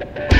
you.